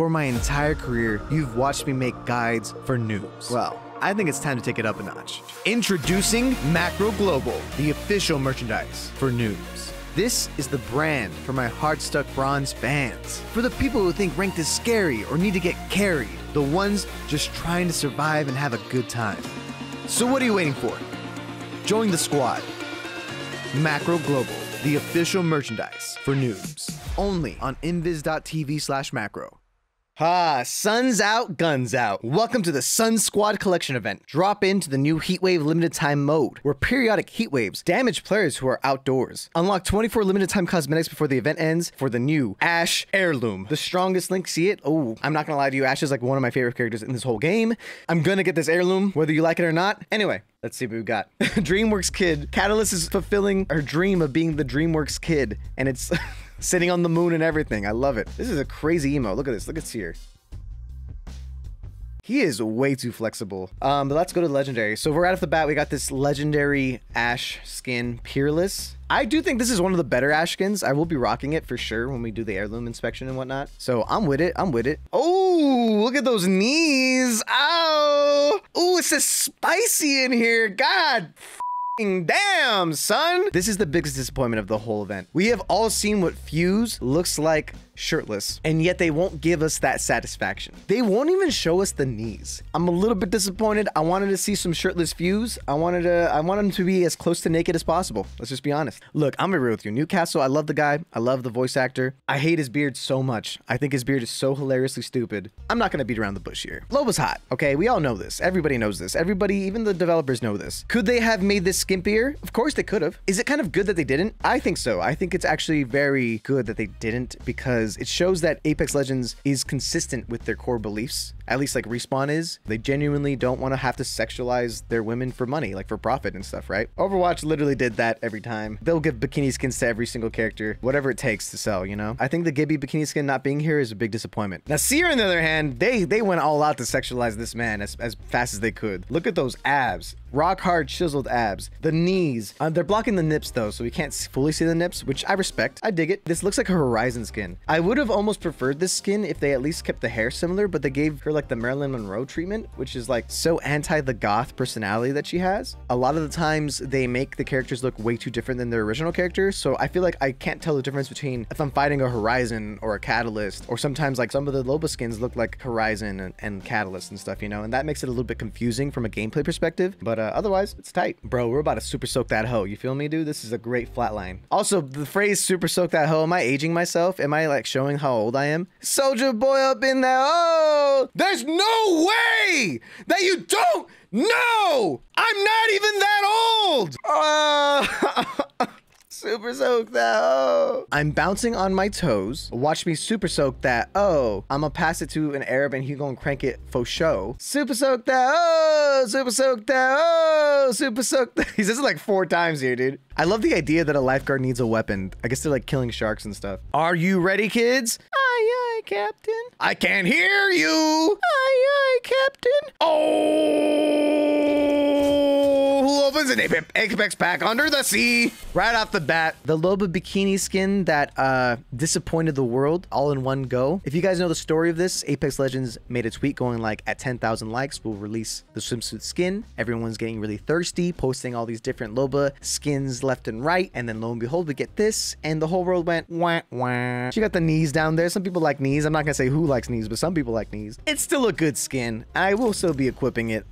For my entire career, you've watched me make guides for noobs. Well, I think it's time to take it up a notch. Introducing Macro Global, the official merchandise for noobs. This is the brand for my hard stuck bronze fans. For the people who think ranked is scary or need to get carried. The ones just trying to survive and have a good time. So what are you waiting for? Join the squad. Macro Global, the official merchandise for noobs. Only on inviz.tv slash macro. Ah, sun's out, guns out. Welcome to the Sun Squad Collection event. Drop into the new Heatwave limited time mode, where periodic heat waves damage players who are outdoors. Unlock 24 limited time cosmetics before the event ends for the new Ash Heirloom. The strongest link, see it? Oh, I'm not gonna lie to you, Ash is like one of my favorite characters in this whole game. I'm gonna get this heirloom, whether you like it or not. Anyway, Let's see what we got. DreamWorks Kid. Catalyst is fulfilling her dream of being the DreamWorks Kid, and it's sitting on the moon and everything. I love it. This is a crazy emo. Look at this. Look at Seer. He is way too flexible. Um, but let's go to legendary. So we're right off the bat, we got this legendary Ash skin, Peerless. I do think this is one of the better Ash skins. I will be rocking it for sure when we do the heirloom inspection and whatnot. So I'm with it. I'm with it. Oh, look at those knees. Ow. Oh, it says spicy in here. God damn, son. This is the biggest disappointment of the whole event. We have all seen what Fuse looks like shirtless, and yet they won't give us that satisfaction. They won't even show us the knees. I'm a little bit disappointed. I wanted to see some shirtless views. I wanted to, I want him to be as close to naked as possible. Let's just be honest. Look, I'm gonna be real with you. Newcastle, I love the guy. I love the voice actor. I hate his beard so much. I think his beard is so hilariously stupid. I'm not gonna beat around the bush here. Loba's hot, okay? We all know this. Everybody knows this. Everybody, even the developers know this. Could they have made this skimpier? Of course they could have. Is it kind of good that they didn't? I think so. I think it's actually very good that they didn't because it shows that Apex Legends is consistent with their core beliefs. At least like Respawn is. They genuinely don't want to have to sexualize their women for money, like for profit and stuff, right? Overwatch literally did that every time. They'll give bikini skins to every single character, whatever it takes to sell, you know? I think the Gibby bikini skin not being here is a big disappointment. Now, Seer, on the other hand, they they went all out to sexualize this man as, as fast as they could. Look at those abs rock hard chiseled abs the knees uh, they're blocking the nips though so we can't fully see the nips which i respect i dig it this looks like a horizon skin i would have almost preferred this skin if they at least kept the hair similar but they gave her like the marilyn monroe treatment which is like so anti the goth personality that she has a lot of the times they make the characters look way too different than their original characters so i feel like i can't tell the difference between if i'm fighting a horizon or a catalyst or sometimes like some of the loba skins look like horizon and, and catalyst and stuff you know and that makes it a little bit confusing from a gameplay perspective but uh, otherwise, it's tight. Bro, we're about to super soak that hoe. You feel me, dude? This is a great flatline. Also, the phrase super soak that hoe, am I aging myself? Am I like showing how old I am? Soulja Boy up in there. Oh, there's no way that you don't know. I'm not even that old. Uh, Super soak that oh. I'm bouncing on my toes. Watch me super soak that oh. I'ma pass it to an Arab and he gonna crank it for show. Super soak that oh. Super soak that oh. Super soak that. He says it like four times here, dude. I love the idea that a lifeguard needs a weapon. I guess they're like killing sharks and stuff. Are you ready, kids? Aye, aye, Captain. I can't hear you. Aye, aye, Captain. Oh, who opens an Apex pack under the sea? Right off the bat, the Loba bikini skin that uh, disappointed the world all in one go. If you guys know the story of this, Apex Legends made a tweet going like, at 10,000 likes, we'll release the swimsuit skin. Everyone's getting really thirsty, posting all these different Loba skins left and right. And then lo and behold, we get this, and the whole world went wah wah. She got the knees down there. Some people like knees. I'm not gonna say who likes knees, but some people like knees. It's still a good skin. I will still be equipping it.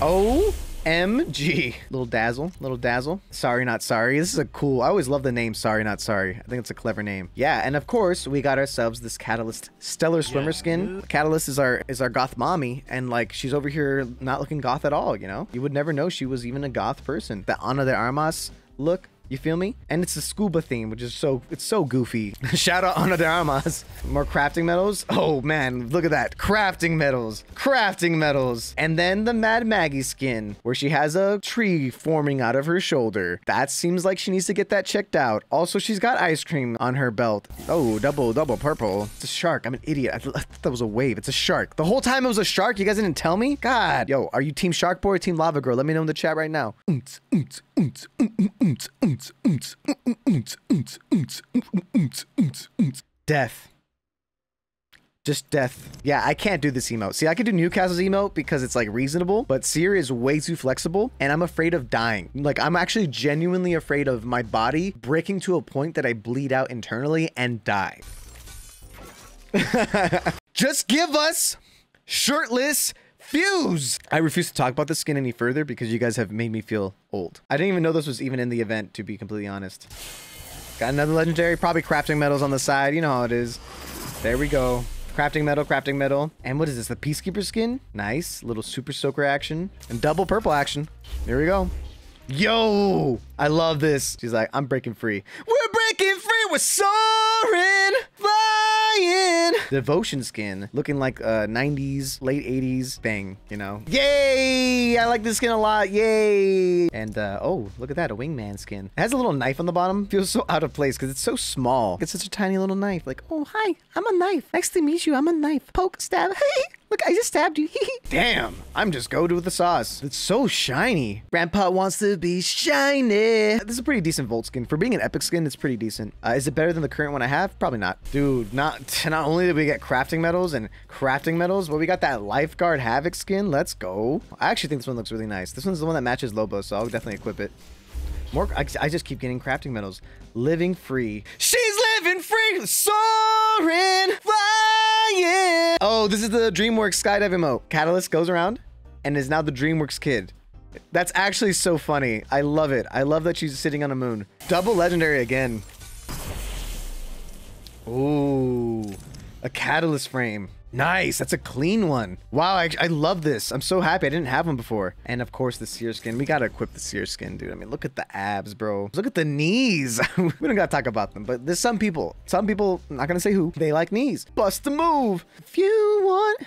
Oh. MG. Little Dazzle, little Dazzle. Sorry, not sorry. This is a cool, I always love the name Sorry, not sorry. I think it's a clever name. Yeah, and of course, we got ourselves this Catalyst Stellar Swimmer yeah, skin. Catalyst is our is our goth mommy, and like she's over here not looking goth at all, you know? You would never know she was even a goth person. The Ana de Armas look you feel me? And it's a scuba theme, which is so it's so goofy. Shout out Ana de Armas. More crafting metals. Oh man, look at that. Crafting metals. Crafting metals. And then the Mad Maggie skin, where she has a tree forming out of her shoulder. That seems like she needs to get that checked out. Also, she's got ice cream on her belt. Oh, double, double purple. It's a shark. I'm an idiot. I, th I thought that was a wave. It's a shark. The whole time it was a shark. You guys didn't tell me? God. Yo, are you Team Shark Boy or Team Lava Girl? Let me know in the chat right now. Death. Just death. Yeah, I can't do this emote. See, I could do Newcastle's emote because it's like reasonable, but Seer is way too flexible and I'm afraid of dying. Like, I'm actually genuinely afraid of my body breaking to a point that I bleed out internally and die. Just give us shirtless Fuse! I refuse to talk about the skin any further because you guys have made me feel old. I didn't even know this was even in the event, to be completely honest. Got another legendary, probably crafting metals on the side. You know how it is. There we go. Crafting metal, crafting metal. And what is this? The Peacekeeper skin? Nice. Little super soaker action. And double purple action. Here we go. Yo! I love this. She's like, I'm breaking free. We're breaking free! We're soaring! Devotion skin. Looking like uh, 90s, late 80s. Bang, you know. Yay! I like this skin a lot. Yay! And, uh, oh, look at that. A wingman skin. It has a little knife on the bottom. Feels so out of place because it's so small. It's such a tiny little knife. Like, oh, hi. I'm a knife. Nice to meet you. I'm a knife. Poke, stab. Hey! Look, I just stabbed you. Damn, I'm just goaded with the sauce. It's so shiny. Grandpa wants to be shiny. This is a pretty decent Volt skin. For being an epic skin, it's pretty decent. Uh, is it better than the current one I have? Probably not. Dude, not, not only did we get crafting metals and crafting metals, but we got that Lifeguard Havoc skin. Let's go. I actually think this one looks really nice. This one's the one that matches Loba, so I'll definitely equip it. More, I, I just keep getting crafting metals. Living free. She's living free, soaring, this is the DreamWorks skydive emote. Catalyst goes around and is now the DreamWorks kid. That's actually so funny. I love it. I love that she's sitting on a moon. Double legendary again. Ooh, a catalyst frame. Nice, that's a clean one. Wow, I, I love this. I'm so happy I didn't have one before. And of course the seer skin. We gotta equip the seer skin, dude. I mean, look at the abs, bro. Look at the knees. we don't gotta talk about them, but there's some people, some people, not gonna say who, they like knees. Bust the move. If you want,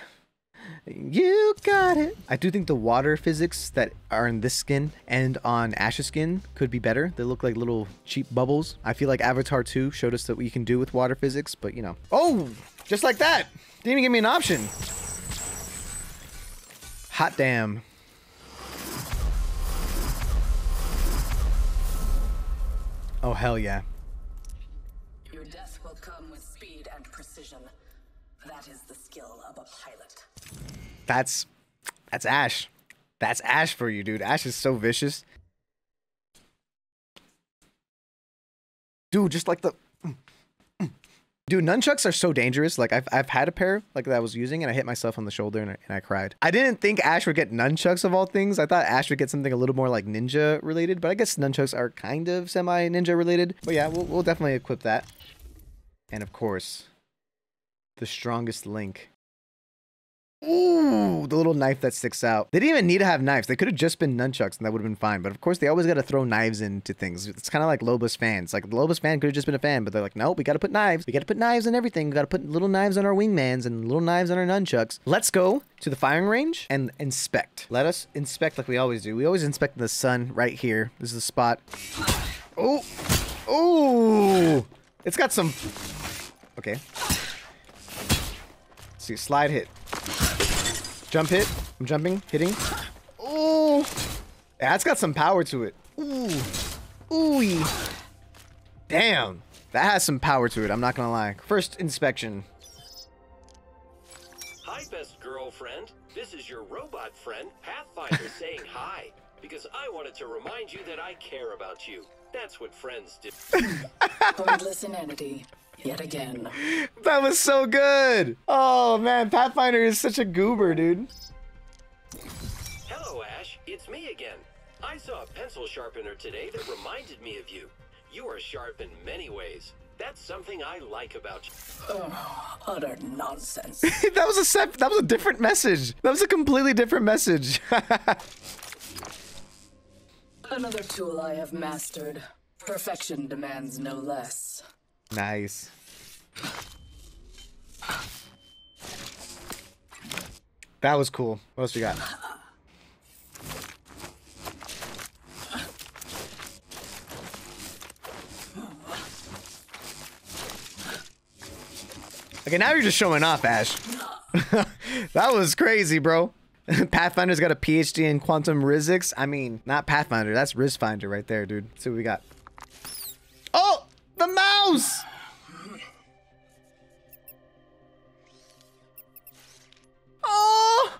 you got it. I do think the water physics that are in this skin and on Ash's skin could be better. They look like little cheap bubbles. I feel like Avatar 2 showed us that we can do with water physics, but you know. Oh, just like that. Didn't even give me an option. Hot damn. Oh, hell yeah. Your death will come with speed and precision. That is the skill of a pilot. That's that's Ash. That's Ash for you, dude. Ash is so vicious. Dude, just like the Dude, nunchucks are so dangerous. Like I've I've had a pair like that I was using and I hit myself on the shoulder and I, and I cried. I didn't think Ash would get nunchucks of all things. I thought Ash would get something a little more like ninja related, but I guess nunchucks are kind of semi ninja related. But yeah, we'll we'll definitely equip that. And of course, the strongest link. Ooh, the little knife that sticks out. They didn't even need to have knives. They could have just been nunchucks and that would have been fine. But of course, they always got to throw knives into things. It's kind of like Loba's fans. Like, the Loba's fan could have just been a fan, but they're like, no, we got to put knives. We got to put knives in everything. We got to put little knives on our wingmans and little knives on our nunchucks. Let's go to the firing range and inspect. Let us inspect like we always do. We always inspect the sun right here. This is the spot. Oh, oh, it's got some. Okay. Let's see, slide hit. Jump hit. I'm jumping, hitting. Ooh. That's got some power to it. Ooh. Ooh. Damn. That has some power to it, I'm not gonna lie. First inspection. Hi, best girlfriend. This is your robot friend, Pathfinder, saying hi. Because I wanted to remind you that I care about you. That's what friends do. Pointless inanity. Yet again. That was so good. Oh man, Pathfinder is such a goober, dude. Hello, Ash. It's me again. I saw a pencil sharpener today that reminded me of you. You are sharp in many ways. That's something I like about you. Oh, utter nonsense. that was a sep that was a different message. That was a completely different message. Another tool I have mastered. Perfection demands no less. Nice. That was cool. What else we got? Okay, now you're just showing off, Ash. that was crazy, bro. Pathfinder's got a PhD in quantum physics. I mean, not Pathfinder. That's Rizfinder right there, dude. Let's see what we got house! Oh!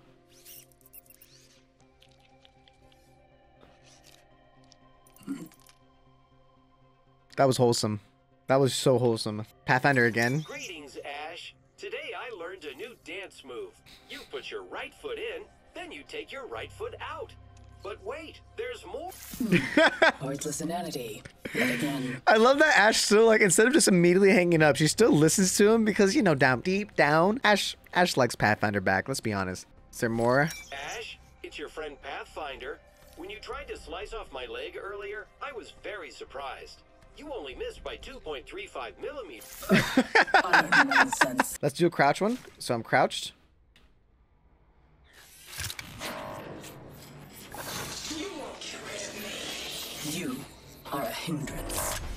That was wholesome. That was so wholesome. Pathfinder again. Greetings, Ash. Today I learned a new dance move. You put your right foot in, then you take your right foot out. But wait, there's more. Pointless inanity. Yet again. I love that Ash still like instead of just immediately hanging up, she still listens to him because you know down deep down, Ash Ash likes Pathfinder back. Let's be honest. Is there more? Ash, it's your friend Pathfinder. When you tried to slice off my leg earlier, I was very surprised. You only missed by 2.35 millimeters. Utter nonsense. Let's do a crouch one. So I'm crouched. You are a hindrance.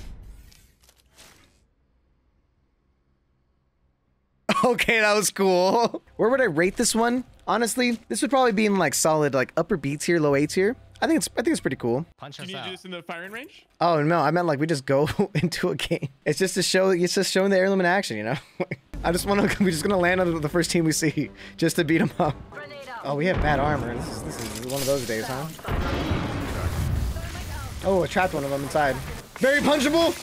Okay, that was cool. Where would I rate this one? Honestly, this would probably be in like solid like upper B tier, low A tier. I think it's I think it's pretty cool. Punch Can us you do this in the firing range? Oh no, I meant like we just go into a game. It's just to show. It's just showing the heirloom in action, you know. I just want to. We're just gonna land on the first team we see, just to beat them up. Oh, we have bad armor. This is, this is one of those days, huh? Oh, I trapped one of them inside. Very punchable.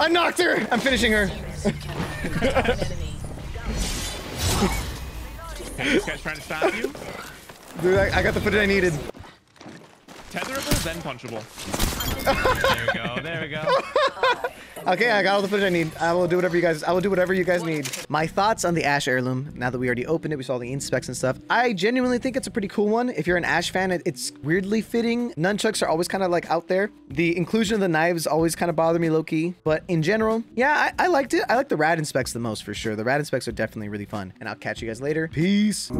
I knocked her. I'm finishing her. You can an enemy. Okay, this guy's trying to stop you. Dude, I, I got the footage I needed. Tetherable, then punchable. There we go. There we go. Okay, I got all the footage I need. I will do whatever you guys. I will do whatever you guys need. My thoughts on the Ash heirloom. Now that we already opened it, we saw the inspects and stuff. I genuinely think it's a pretty cool one. If you're an Ash fan, it, it's weirdly fitting. Nunchucks are always kind of like out there. The inclusion of the knives always kind of bother me low key. But in general, yeah, I, I liked it. I like the rad inspects the most for sure. The rad inspects are definitely really fun. And I'll catch you guys later. Peace.